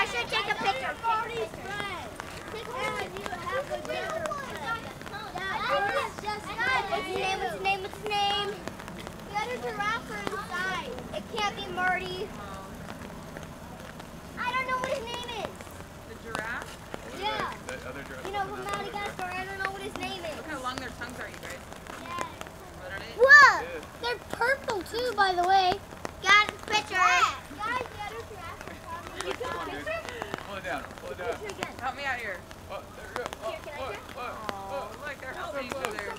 I should take a picture. What's his name? What's his name? What's his name? The other giraffe are inside. It can't be Marty. I don't know what his name is. The giraffe? Yeah. The other giraffe. You know, from Madagascar. I don't know what his name is. Look how long their tongues are, you guys. What are they? What? Yeah. They're purple too, by the way. Got a picture. Guys, the other giraffe are probably. Come on, dude. Pull it down. It down. Help me out here. Oh, there we go. Oh, Here, can I oh, do oh, oh, Oh, look, they're helping each other.